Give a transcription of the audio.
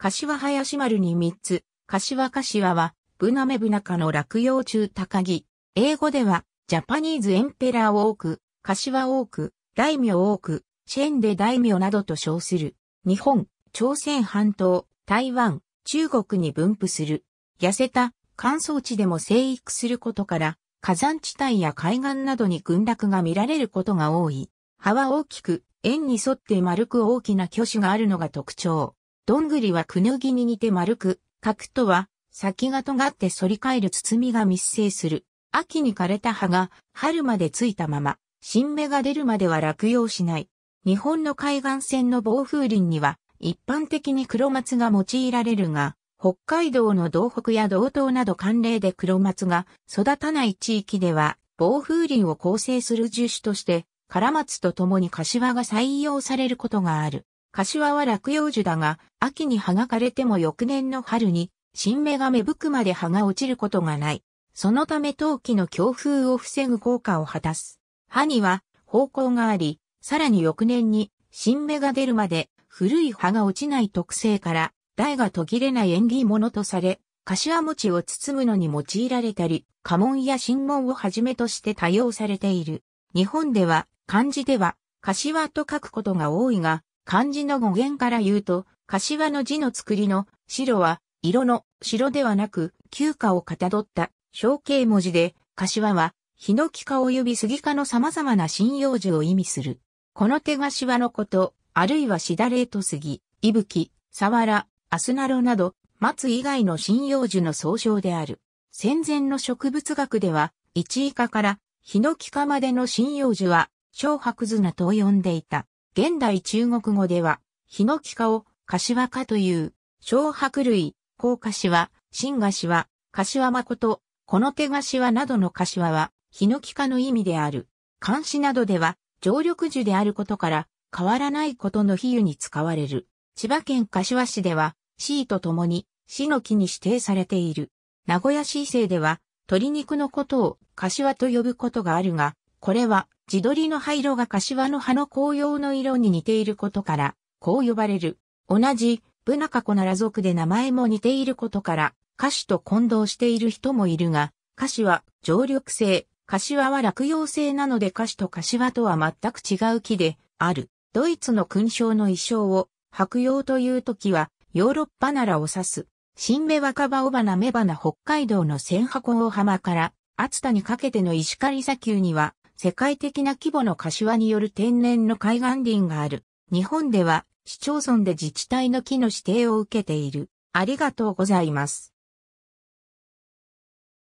柏林丸に3つ、柏柏は、ブナメブナカの落葉中高木。英語では、ジャパニーズエンペラーオーク、柏オーク、大名オーク、チェンデ大名などと称する。日本、朝鮮半島、台湾、中国に分布する。痩せた乾燥地でも生育することから、火山地帯や海岸などに群落が見られることが多い。葉は大きく、円に沿って丸く大きな巨種があるのが特徴。どんぐりはくぬぎに似て丸く、角とは先が尖って反り返る包みが密生する。秋に枯れた葉が春までついたまま、新芽が出るまでは落葉しない。日本の海岸線の暴風林には一般的に黒松が用いられるが、北海道の道北や道東など寒冷で黒松が育たない地域では、暴風林を構成する樹種として、唐松と共に柏が採用されることがある。柏は落葉樹だが、秋に葉が枯れても翌年の春に、新芽が芽吹くまで葉が落ちることがない。そのため冬季の強風を防ぐ効果を果たす。葉には方向があり、さらに翌年に新芽が出るまで古い葉が落ちない特性から台が途切れない縁起物とされ、柏餅を包むのに用いられたり、家紋や神門をはじめとして多用されている。日本では漢字では柏と書くことが多いが、漢字の語源から言うと、柏の字の作りの白は色の白ではなく、休暇をかたどった象形文字で、柏はヒノキ科及び杉科の様々な針葉樹を意味する。この手柏のこと、あるいはシダレート杉、イブキ、サワラ、アスナロなど、松以外の針葉樹の総称である。戦前の植物学では、一位科からヒノキ科までの針葉樹は、小白綱と呼んでいた。現代中国語では、ヒノキ科を柏科という、小白類、高柏、新柏、柏誠、この手柏などの柏は、ヒノキ科の意味である。漢詩などでは、常緑樹であることから、変わらないことの比喩に使われる。千葉県柏市では、市と共に市の木に指定されている。名古屋市政では、鶏肉のことを柏と呼ぶことがあるが、これは地鶏の灰色が柏の葉の紅葉の色に似ていることから、こう呼ばれる。同じ、ブナカコナラ属で名前も似ていることから、歌手と混同している人もいるが、歌手は常緑性、柏は落葉性なので歌手と柏とは全く違う木である。ドイツの勲章の衣装を白葉という時は、ヨーロッパならを指す。新芽若葉尾花芽花北海道の千箱大浜から厚田にかけての石狩砂丘には世界的な規模の柏による天然の海岸林がある。日本では市町村で自治体の木の指定を受けている。ありがとうございます。